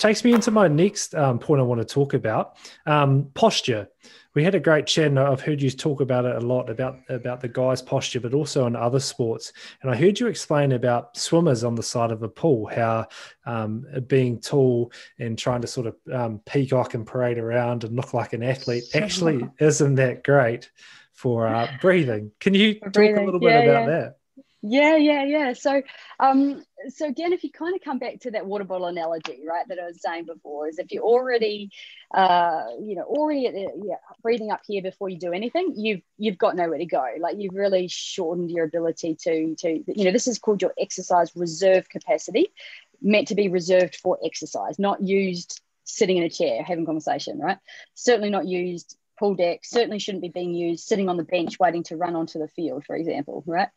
takes me into my next um, point I want to talk about um, posture. We had a great chat, and I've heard you talk about it a lot about about the guy's posture, but also in other sports. And I heard you explain about swimmers on the side of a pool, how um, being tall and trying to sort of um, peacock and parade around and look like an athlete actually isn't that great for uh, breathing. Can you talk a little bit yeah, about yeah. that? Yeah, yeah, yeah. So, um, so again, if you kind of come back to that water bottle analogy, right, that I was saying before, is if you're already, uh, you know, already the, yeah, breathing up here before you do anything, you've you've got nowhere to go. Like you've really shortened your ability to to, you know, this is called your exercise reserve capacity, meant to be reserved for exercise, not used sitting in a chair having conversation, right? Certainly not used pool deck certainly shouldn't be being used sitting on the bench waiting to run onto the field, for example, right?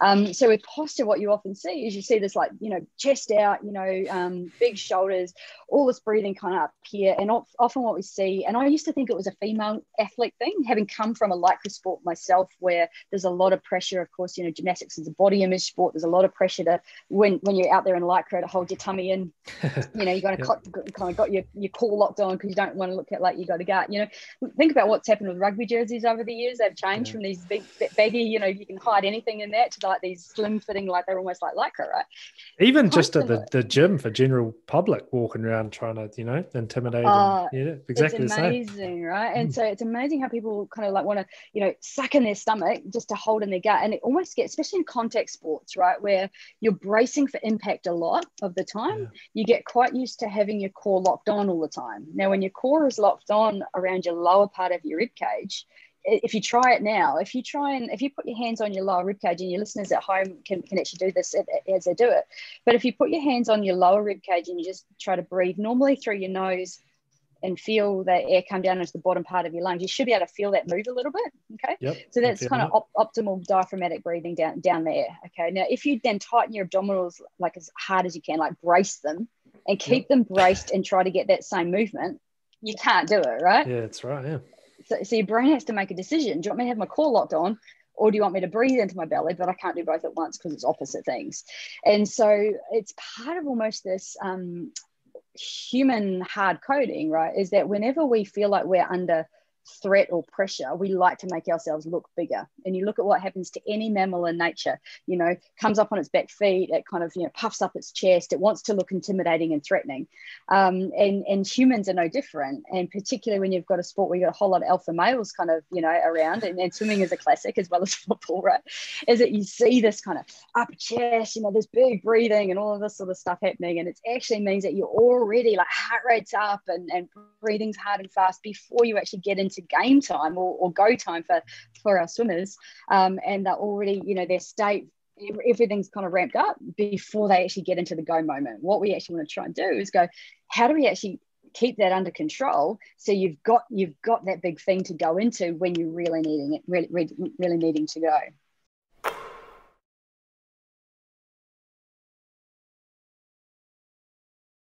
Um, so with posture, what you often see is you see this like, you know, chest out, you know, um, big shoulders, all this breathing kind of up here. And often what we see, and I used to think it was a female athlete thing, having come from a lycra sport myself, where there's a lot of pressure, of course, you know, gymnastics is a body image sport. There's a lot of pressure to when, when you're out there in lycra to hold your tummy in, you know, you got to yep. kind of got your, your core locked on because you don't want to look at like you got a gut, you know, think about what's happened with rugby jerseys over the years. They've changed yeah. from these big, baggy, you know, you can hide anything in that to like these slim fitting, like they're almost like lycra, right? Even just at the, the gym for general public walking around trying to, you know, intimidate. Uh, and, yeah, exactly it's amazing, right? And mm. so it's amazing how people kind of like want to, you know, suck in their stomach just to hold in their gut. And it almost gets, especially in contact sports, right, where you're bracing for impact a lot of the time, yeah. you get quite used to having your core locked on all the time. Now, when your core is locked on around your lower part of your rib cage, if you try it now, if you try and if you put your hands on your lower rib cage, and your listeners at home can, can actually do this as they do it, but if you put your hands on your lower rib cage and you just try to breathe normally through your nose and feel the air come down into the bottom part of your lungs, you should be able to feel that move a little bit. Okay. Yep, so that's kind of op- optimal diaphragmatic breathing down down there. Okay. Now, if you then tighten your abdominals like as hard as you can, like brace them and keep yep. them braced and try to get that same movement, you can't do it, right? Yeah, that's right. Yeah. So, so your brain has to make a decision. Do you want me to have my core locked on? Or do you want me to breathe into my belly? But I can't do both at once because it's opposite things. And so it's part of almost this um, human hard coding, right? Is that whenever we feel like we're under threat or pressure, we like to make ourselves look bigger. And you look at what happens to any mammal in nature, you know, comes up on its back feet, it kind of, you know, puffs up its chest, it wants to look intimidating and threatening. Um, and, and humans are no different. And particularly when you've got a sport where you've got a whole lot of alpha males kind of, you know, around, and, and swimming is a classic as well as football, right? Is that you see this kind of upper chest, you know, this big breathing and all of this sort of stuff happening. And it actually means that you're already like heart rate's up and, and breathing's hard and fast before you actually get into into game time or, or go time for for our swimmers um, and they're already you know their state everything's kind of ramped up before they actually get into the go moment. What we actually want to try and do is go how do we actually keep that under control? So you've got you've got that big thing to go into when you're really needing it really really, really needing to go